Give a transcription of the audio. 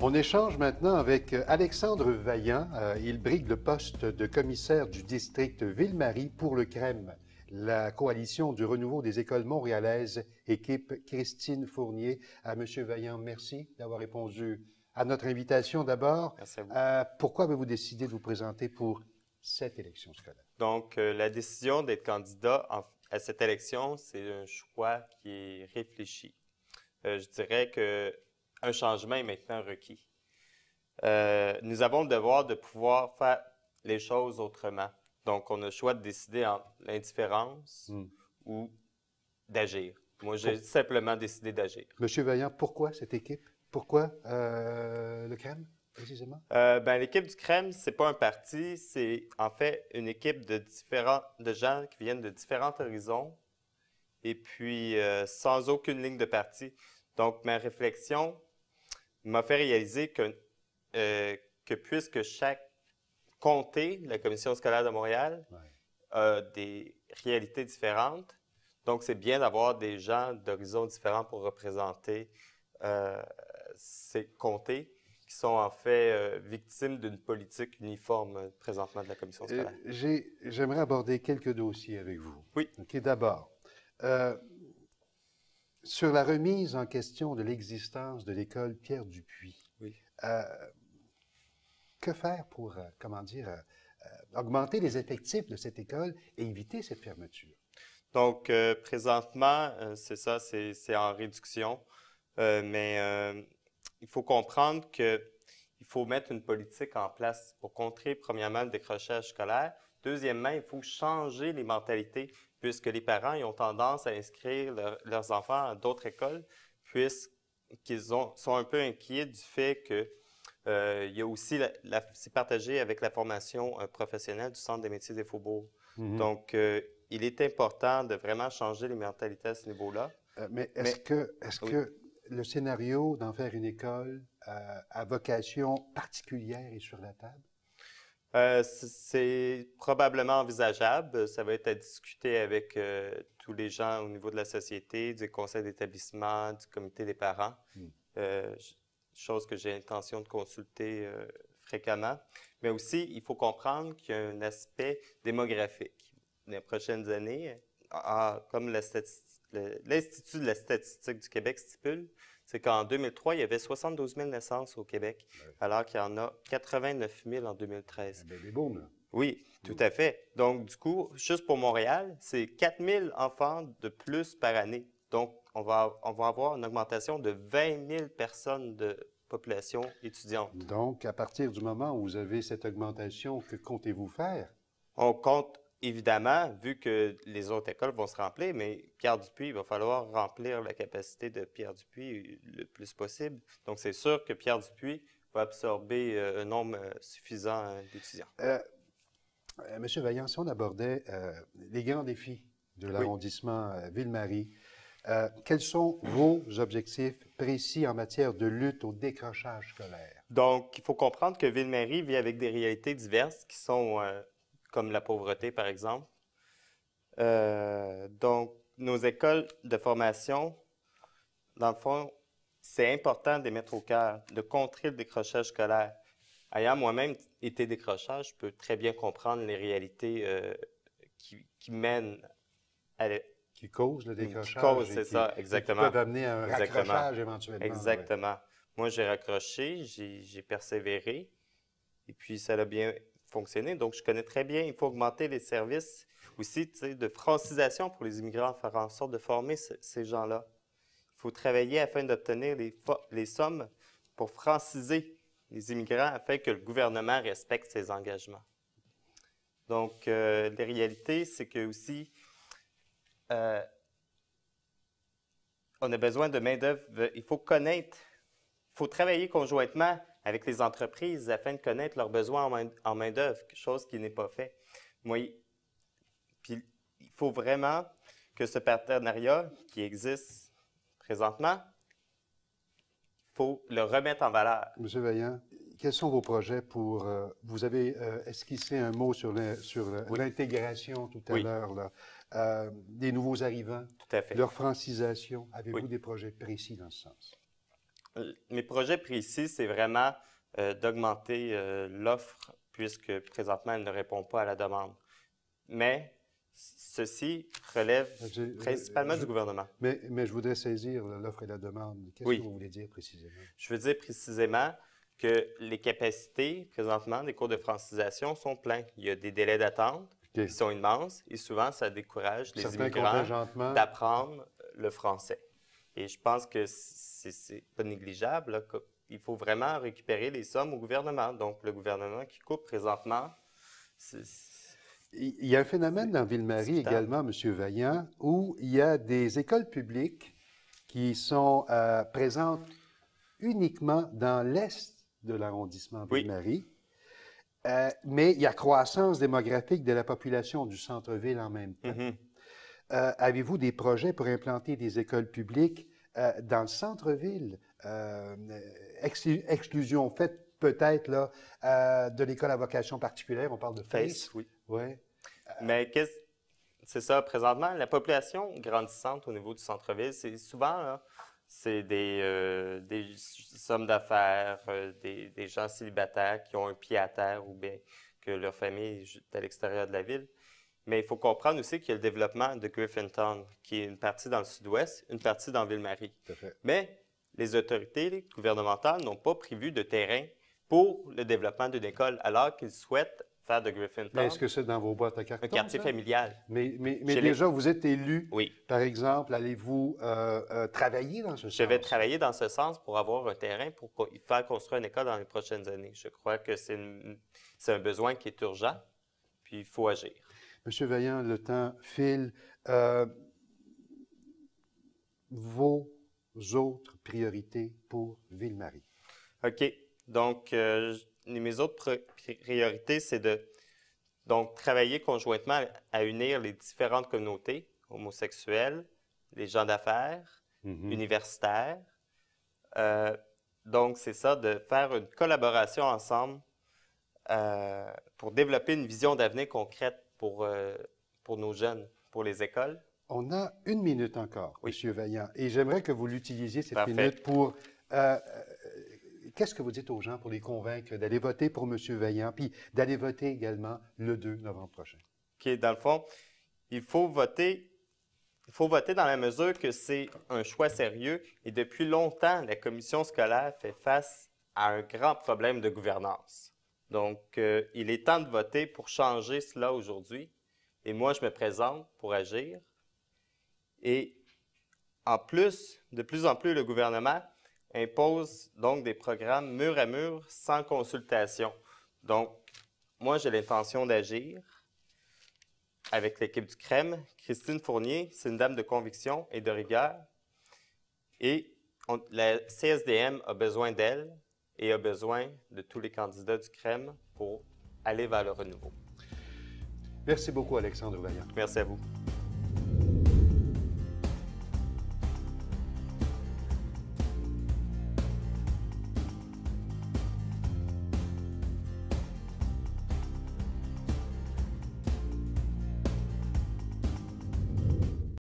On échange maintenant avec euh, Alexandre Vaillant. Euh, il brigue le poste de commissaire du district Ville-Marie pour le CREM, la coalition du renouveau des écoles montréalaises, équipe Christine Fournier. À Monsieur Vaillant, merci d'avoir répondu à notre invitation d'abord. Merci à vous. Euh, pourquoi avez-vous décidé de vous présenter pour cette élection scolaire? Donc, euh, la décision d'être candidat en- à cette élection, c'est un choix qui est réfléchi. Euh, je dirais que un changement est maintenant requis. Euh, nous avons le devoir de pouvoir faire les choses autrement. Donc, on a le choix de décider entre l'indifférence Hmm. ou d'agir. Moi, j'ai simplement décidé d'agir. Monsieur Vaillant, pourquoi cette équipe? Pourquoi euh, le CREM, précisément? Euh, ben, l'équipe du Crème, c'est pas un parti, c'est en fait une équipe de différents de gens qui viennent de différents horizons et puis sans aucune ligne de parti. Donc ma réflexion m'a fait réaliser que euh, que puisque chaque comté, la commission scolaire de Montréal, Ouais. a des réalités différentes, donc c'est bien d'avoir des gens d'horizons différents pour représenter euh, ces comtés qui sont en fait euh, victimes d'une politique uniforme présentement de la commission scolaire. j'ai- J'aimerais aborder quelques dossiers avec vous. Oui. OK, d'abord, euh, sur la remise en question de l'existence de l'école Pierre Dupuis. Oui. euh, que faire pour, euh, comment dire, euh, augmenter les effectifs de cette école et éviter cette fermeture? Donc, euh, présentement, c'est ça, c'est en réduction. Mais il faut comprendre que il faut mettre une politique en place pour contrer, premièrement, le décrochage scolaire. Deuxièmement, il faut changer les mentalités, puisque les parents ils ont tendance à inscrire leur- leurs enfants à d'autres écoles, puisqu'ils ont- sont un peu inquiets du fait que euh, il y a aussi, la, la- c'est partagé avec la formation euh, professionnelle du Centre des métiers des faubourgs. Mhm. Donc, euh, il est important de vraiment changer les mentalités à ce niveau-là. Euh, mais est-ce mais- que, est Oui. que le scénario d'en faire une école euh, à vocation particulière est sur la table? Euh, c'est probablement envisageable. Ça va être à discuter avec euh, tous les gens au niveau de la société, du conseil d'établissement, du comité des parents. Mm. Euh, ch- chose que j'ai l'intention de consulter fréquemment. Mais aussi, il faut comprendre qu'il y a un aspect démographique. Dans les prochaines années, en- comme la stati- le- l'Institut de la statistique du Québec stipule, c'est qu'en 2003, il y avait 72 000 naissances au Québec, alors qu'il y en a 89 000 en 2013. Un bébé boom, là. Oui, tout à fait. Donc, du coup, juste pour Montréal, c'est 4000 enfants de plus par année. Donc, on va, on va avoir une augmentation de 20 000 personnes de population étudiante. Donc, à partir du moment où vous avez cette augmentation, que comptez-vous faire? On compte, évidemment, vu que les autres écoles vont se remplir, mais Pierre Dupuis, il va falloir remplir la capacité de Pierre Dupuis le plus possible. Donc, c'est sûr que Pierre Dupuis va absorber euh, un nombre euh, suffisant euh, d'étudiants. Euh, Monsieur Vaillant, si on abordait euh, les grands défis de l'arrondissement Ville-Marie, quels sont vos objectifs précis en matière de lutte au décrochage scolaire? Donc, il faut comprendre que Ville-Marie vit avec des réalités diverses qui sont comme la pauvreté, par exemple. Euh, donc, nos écoles de formation, dans le fond, c'est important de les mettre au cœur, de contrer le décrochage scolaire. Ayant moi-même été décrochage, je peux très bien comprendre les réalités euh, qui, qui mènent à, la- Qui cause le Qui décrochage? cause, et c'est qui- ça, et qui exactement. peuvent amener à un Exactement. raccrochage éventuellement. ouais. Exactement. Moi, j'ai raccroché, j'ai j'ai persévéré, et puis ça a bien Donc, je connais très bien, il faut augmenter les services aussi de francisation pour les immigrants, faire en sorte de former ce- ces gens-là. Il faut travailler afin d'obtenir les sommes pour franciser les immigrants afin que le gouvernement respecte ses engagements. Donc, euh, la réalité, c'est que aussi, euh, on a besoin de main-d'œuvre. Il faut connaître, il faut travailler conjointement avec les entreprises afin de connaître leurs besoins en main- en main-d'œuvre, chose qui n'est pas fait. Moi, il- puis il faut vraiment que ce partenariat qui existe présentement, il faut le remettre en valeur. Monsieur Vaillant, quels sont vos projets pour... euh, vous avez euh, esquissé un mot sur Oui. l'intégration tout à Oui. l'heure. Euh, des nouveaux arrivants, Tout à fait. leur francisation. Avez-vous Oui. des projets précis dans ce sens? Mes projets précis, c'est vraiment euh, d'augmenter euh, l'offre puisque présentement, elle ne répond pas à la demande. Mais ceci relève euh, principalement du gouvernement. Mais, mais, je voudrais saisir l'offre et la demande. Qu'est-ce que vous voulez dire précisément? Je veux dire précisément que les capacités, présentement, des cours de francisation sont pleins. Il y a des délais d'attente qui sont immenses et souvent, ça décourage les immigrants d'apprendre le français. Et je pense que c'est pas négligeable. Il faut vraiment récupérer les sommes au gouvernement. Donc, le gouvernement qui coupe présentement, il y a un phénomène dans Ville-Marie également, M. Vaillant, où il y a des écoles publiques qui sont euh, présentes uniquement dans l'est de l'arrondissement Ville-Marie. Euh, mais il y a croissance démographique de la population du centre-ville en même temps. Mm-hmm. Euh, avez-vous des projets pour implanter des écoles publiques euh, dans le centre-ville? exclusion faite peut-être là, de l'école à vocation particulière, on parle de FACE. oui. Ouais. Mais c'est ça, présentement, la population grandissante au niveau du centre-ville, c'est souvent c'est des, euh, des sommes d'affaires, euh, des, des, gens célibataires qui ont un pied à terre ou bien que leur famille est à l'extérieur de la ville. Mais il faut comprendre aussi qu'il y a le développement de Griffintown, qui est une partie dans le sud-ouest, une partie dans Ville-Marie. Mais les autorités gouvernementales n'ont pas prévu de terrain pour le développement d'une école, alors qu'ils souhaitent de Mais est-ce que c'est dans vos boîtes à carton? Un quartier familial. Mais, mais, mais déjà, vous êtes élu. Oui. Par exemple, allez-vous euh, euh, travailler dans ce sens? Je vais travailler dans ce sens pour avoir un terrain pour faire construire une école dans les prochaines années. Je crois que c'est un besoin qui est urgent, puis il faut agir. Monsieur Vaillant, le temps file. Euh, vos autres priorités pour Ville-Marie? OK. Donc, mes autres priorités, c'est de donc travailler conjointement à unir les différentes communautés homosexuelles, les gens d'affaires, mm-hmm. universitaires. Euh, donc, c'est ça, de faire une collaboration ensemble euh, pour développer une vision d'avenir concrète pour, euh, pour nos jeunes, pour les écoles. On a une minute encore, oui. M. Vaillant, et j'aimerais que vous l'utilisiez cette minute pour Qu'est-ce que vous dites aux gens pour les convaincre d'aller voter pour M. Veillant, puis d'aller voter également le 2 novembre prochain? OK, dans le fond, il faut voter. Il faut voter dans la mesure que c'est un choix sérieux et depuis longtemps, la commission scolaire fait face à un grand problème de gouvernance. Donc, euh, il est temps de voter pour changer cela aujourd'hui. Et moi, je me présente pour agir. Et en plus, de plus en plus, le gouvernement impose donc des programmes mur à mur sans consultation. Donc, moi, j'ai l'intention d'agir avec l'équipe du CREM. Christine Fournier, c'est une dame de conviction et de rigueur. Et la CSDM a besoin d'elle et a besoin de tous les candidats du CREM pour aller vers le renouveau. Merci beaucoup, Alexandre Vaillant. Merci à vous.